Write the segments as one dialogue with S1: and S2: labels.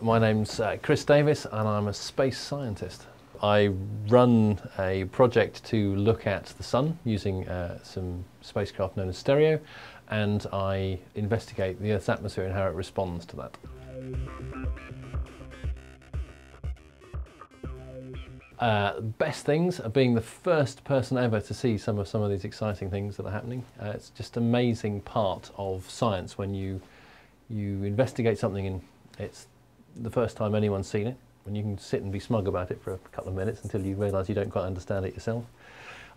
S1: my name's uh, Chris Davis and I'm a space scientist. I run a project to look at the sun using uh, some spacecraft known as STEREO and I investigate the Earth's atmosphere and how it responds to that. Uh, best things are being the first person ever to see some of some of these exciting things that are happening. Uh, it's just amazing part of science when you you investigate something and it's the first time anyone's seen it, and you can sit and be smug about it for a couple of minutes until you realise you don't quite understand it yourself.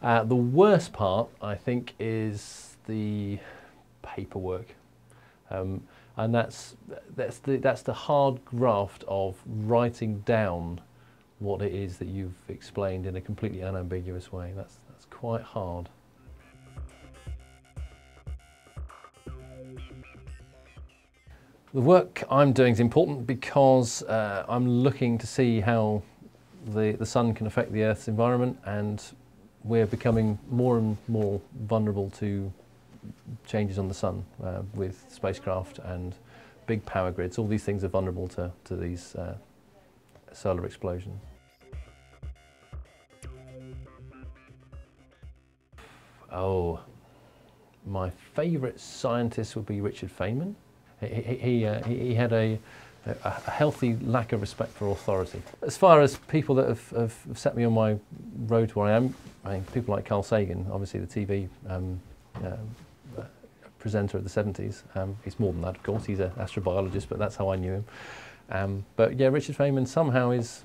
S1: Uh, the worst part, I think, is the paperwork. Um, and that's, that's, the, that's the hard graft of writing down what it is that you've explained in a completely unambiguous way. That's, that's quite hard. The work I'm doing is important because uh, I'm looking to see how the, the sun can affect the Earth's environment and we're becoming more and more vulnerable to changes on the sun uh, with spacecraft and big power grids. All these things are vulnerable to, to these uh, solar explosions. Oh, my favourite scientist would be Richard Feynman. He, he, uh, he, had a, a, healthy lack of respect for authority. As far as people that have, have set me on my road to where I am, I mean, people like Carl Sagan, obviously the TV um, uh, presenter of the 70s. Um, he's more than that, of course. He's an astrobiologist, but that's how I knew him. Um, but yeah, Richard Feynman somehow is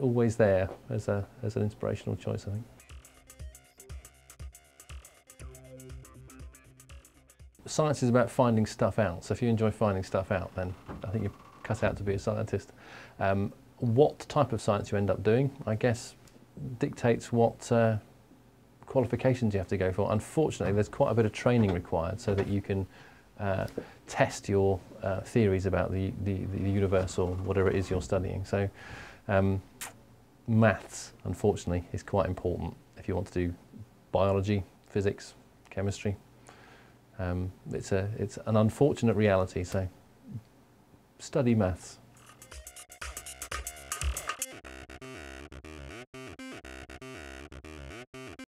S1: always there as, a, as an inspirational choice, I think. Science is about finding stuff out. So if you enjoy finding stuff out, then I think you're cut out to be a scientist. Um, what type of science you end up doing, I guess, dictates what uh, qualifications you have to go for. Unfortunately, there's quite a bit of training required so that you can uh, test your uh, theories about the, the, the, universe or whatever it is you're studying. So um, maths, unfortunately, is quite important if you want to do biology, physics, chemistry. Um, it's, a, it's an unfortunate reality, so study maths.